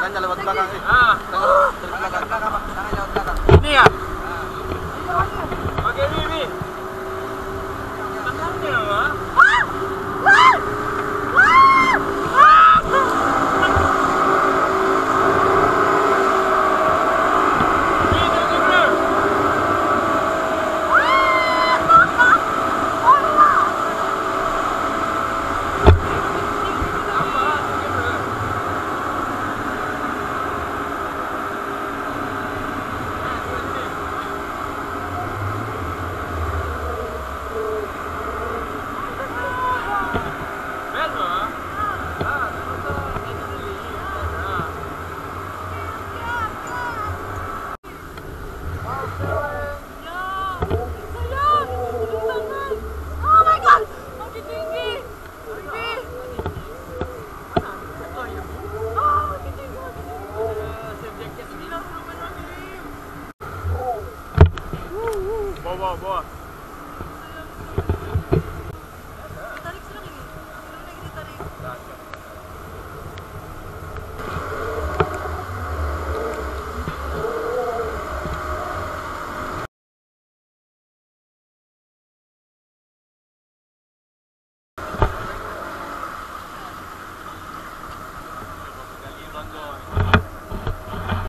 Tanya lewat belakang. Ah. boa, boa.